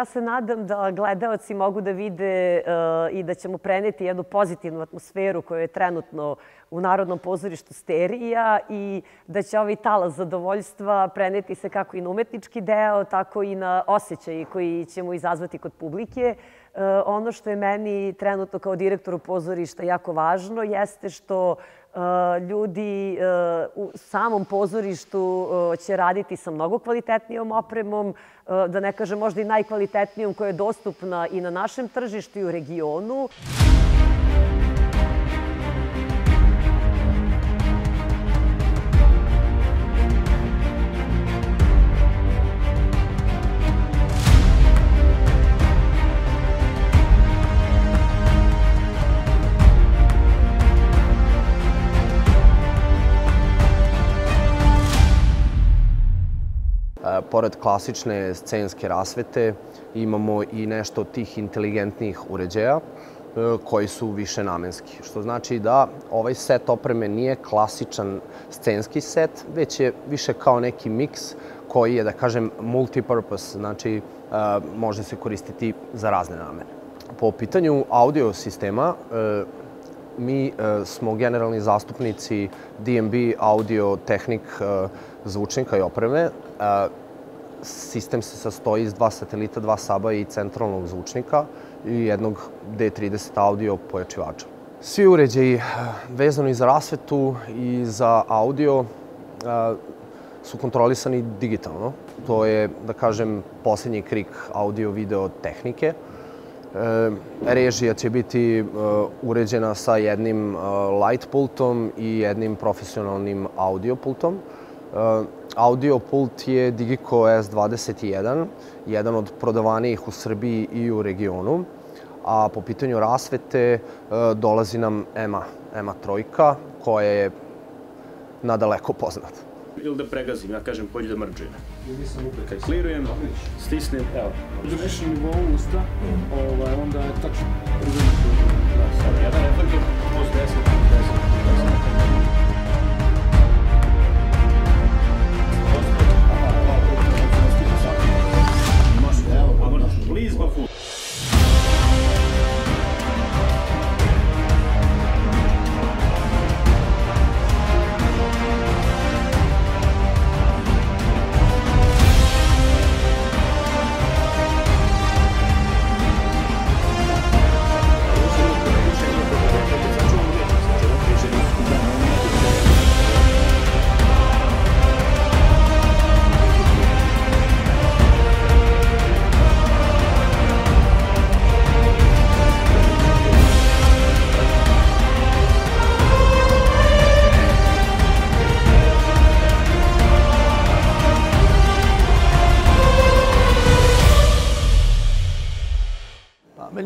ja se nadam da gledalci mogu da vide uh, i da ćemo preneti jednu pozitivnu atmosferu koja je trenutno u Narodnom pozorištu Sterija i da će ovaj talas zadovoljstva preneti se kako i na umetnički deo, tako i na osjećaj koji ćemo izazvati kod publike. Uh, ono što je meni trenutno kao direktoru pozorišta jako važno jeste što Uh, ljudi uh, u samom pozorištu će raditi sa mnogo kvalitetnijom opremom, da ne kažem možda i najkvalitetnijom koja je dostupna i na našem tržištu i u regionu. Pored klasične scenske rasvete imamo i nešto tih inteligentnih uređaja e, koji su više namenski. Što znači da ovaj set opreme nije klasičan scenski set, već je više kao neki miks koji je, da kažem, multipurpose, znači e, može se koristiti za razne namene. Po pitanju audio sistema, e, mi smo generalni zastupnici DMB audio tehnik zvučnika i opreme sistem se sastoji iz dva satelita, dva saba i centralnog zvučnika i jednog D30 audio pojačivača. Svi uređaji eh, vezani za rasvetu i za audio eh, su kontrolisani digitalno. To je, da kažem, poslednji krik audio-video tehnike. E, režija će biti uređena sa jednim light pultom i jednim profesionalnim audio pultom. Audio pult je Digico S21, jedan od prodavanijih u Srbiji i u regionu. A po pitanju rasvete e, dolazi nam EMA, EMA trojka, koja je nadaleko poznata. Ili da pregazim, ja kažem pođi da mrđuje. Kad klirujem, stisnem, evo. Na višem nivou usta, ovaj, onda je tačno. Da, jedan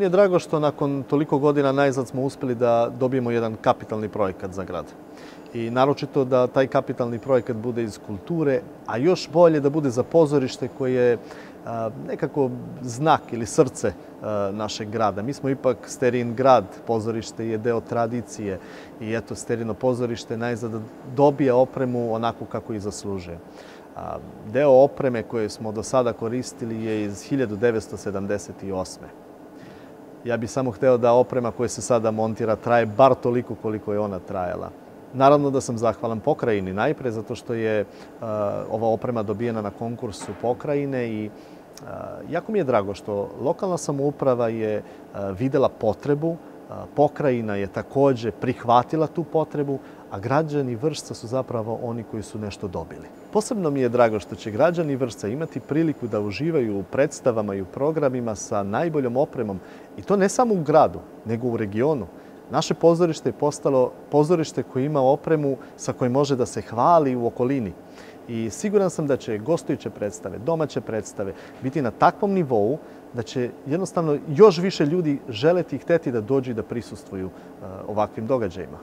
Je drago što nakon toliko godina najzad smo uspeli da dobijemo jedan kapitalni projekat za grad. I naročito da taj kapitalni projekat bude iz kulture, a još bolje da bude za pozorište koje je nekako znak ili srce našeg grada. Mi smo ipak Sterin grad, pozorište je deo tradicije i eto Sterino pozorište najzad dobija opremu onako kako i zaslužuje. Deo opreme koje smo do sada koristili je iz 1978 ja bih samo hteo da oprema koja se sada montira traje bar toliko koliko je ona trajala. Naravno da sam zahvalan pokrajini najpre zato što je uh, ova oprema dobijena na konkursu pokrajine i uh, jako mi je drago što lokalna samouprava je uh, videla potrebu, pokrajina je takođe prihvatila tu potrebu, a građani Vršca su zapravo oni koji su nešto dobili. Posebno mi je drago što će građani Vršca imati priliku da uživaju u predstavama i u programima sa najboljom opremom i to ne samo u gradu, nego u regionu. Naše pozorište je postalo pozorište koje ima opremu sa kojim može da se hvali u okolini. I siguran sam da će gostujuće predstave, domaće predstave biti na takvom nivou da će jednostavno još više ljudi želeti i hteti da dođu i da prisustvuju uh, ovakvim događajima.